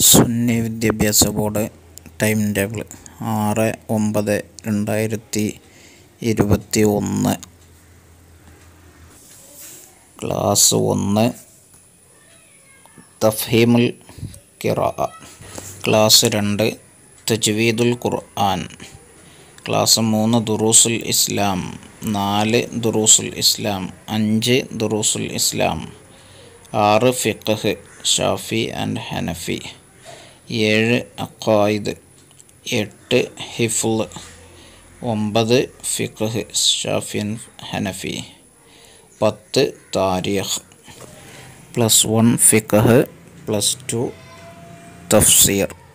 സുന്നി വിദ്യാഭ്യാസ board time table ആറ് ഒമ്പത് രണ്ടായിരത്തി ഇരുപത്തി ഒന്ന്. ക്ലാസ് ഒന്ന് തഫീമുൽ കിറ ക്ലാസ് രണ്ട് തജ്വീദുൽ ഖുർആൻ. ക്ലാസ് മൂന്ന് ദുറൂസുൽ ഇസ്ലാം. നാല് ദുറൂസുൽ ഇസ്ലാം. അഞ്ച് ദുറൂസുൽ ഇസ്ലാം. ആറ് ഫിഖ്ഹ് ഷാഫി ആൻഡ് ഹനഫി. ഏഴ് അക്കായിദ് എട്ട് ഹിഫ്ള് ഒമ്പത് ഫിഖ് ഷാഫിൻ ഹനഫി പത്ത് താരിഖ്. പ്ലസ് വൺ ഫിഖ് പ്ലസ് ടു തഫ്സീർ.